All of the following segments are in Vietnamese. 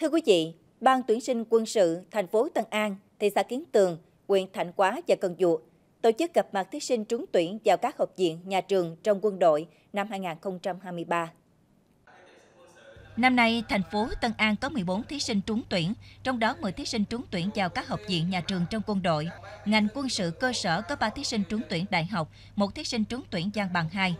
Thưa quý vị, Ban tuyển sinh quân sự thành phố Tân An, thị xã Kiến Tường, huyện Thạnh Quá và Cần Duộc tổ chức gặp mặt thí sinh trúng tuyển vào các học viện, nhà trường trong quân đội năm 2023. Năm nay, thành phố Tân An có 14 thí sinh trúng tuyển, trong đó 10 thí sinh trúng tuyển vào các học viện nhà trường trong quân đội. Ngành quân sự cơ sở có 3 thí sinh trúng tuyển đại học, một thí sinh trúng tuyển gian bằng 2.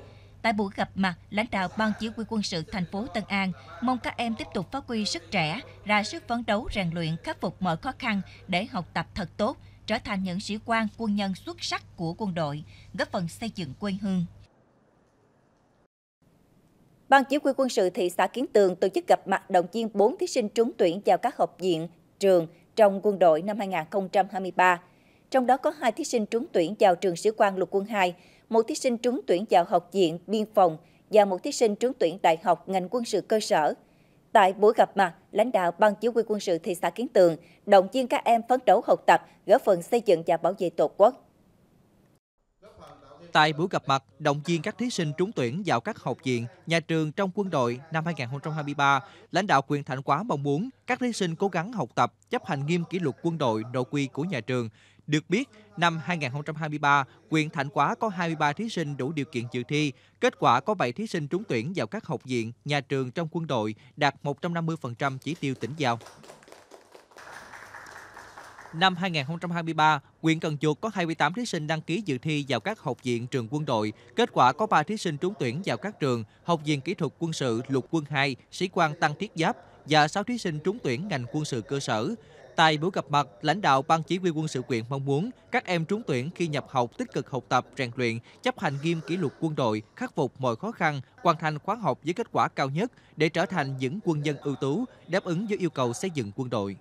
Tại buổi gặp mặt, lãnh đạo Ban Chỉ huy quân sự thành phố Tân An mong các em tiếp tục phát huy sức trẻ, ra sức phấn đấu rèn luyện, khắc phục mọi khó khăn để học tập thật tốt, trở thành những sĩ quan quân nhân xuất sắc của quân đội, góp phần xây dựng quê hương. Ban Chỉ huy quân sự thị xã Kiến Tường tổ chức gặp mặt động viên 4 thí sinh trúng tuyển vào các học viện, trường trong quân đội năm 2023. Trong đó có hai thí sinh trúng tuyển vào trường sĩ quan lục quân 2, một thí sinh trúng tuyển vào học viện biên phòng và một thí sinh trúng tuyển đại học ngành quân sự cơ sở. Tại buổi gặp mặt, lãnh đạo Ban Chỉ huy quân sự thị xã Kiến Tường động viên các em phấn đấu học tập, góp phần xây dựng và bảo vệ Tổ quốc. Tại buổi gặp mặt, động viên các thí sinh trúng tuyển vào các học viện, nhà trường trong quân đội năm 2023, lãnh đạo quyền Thạnh Quá mong muốn các thí sinh cố gắng học tập, chấp hành nghiêm kỷ luật quân đội, nội quy của nhà trường. Được biết, năm 2023, quyền Thạnh Quá có 23 thí sinh đủ điều kiện dự thi. Kết quả có 7 thí sinh trúng tuyển vào các học viện, nhà trường trong quân đội, đạt 150% chỉ tiêu tỉnh giao. Năm 2023, huyện Cần Duộc có 28 thí sinh đăng ký dự thi vào các học viện trường quân đội. Kết quả có 3 thí sinh trúng tuyển vào các trường Học viện Kỹ thuật Quân sự Lục quân 2, Sĩ quan Tăng Thiết Giáp và 6 thí sinh trúng tuyển ngành quân sự cơ sở. Tại buổi gặp mặt, lãnh đạo Ban Chỉ huy quân sự quyện mong muốn các em trúng tuyển khi nhập học tích cực học tập, rèn luyện, chấp hành nghiêm kỷ luật quân đội, khắc phục mọi khó khăn, hoàn thành khóa học với kết quả cao nhất để trở thành những quân nhân ưu tú, đáp ứng với yêu cầu xây dựng quân đội.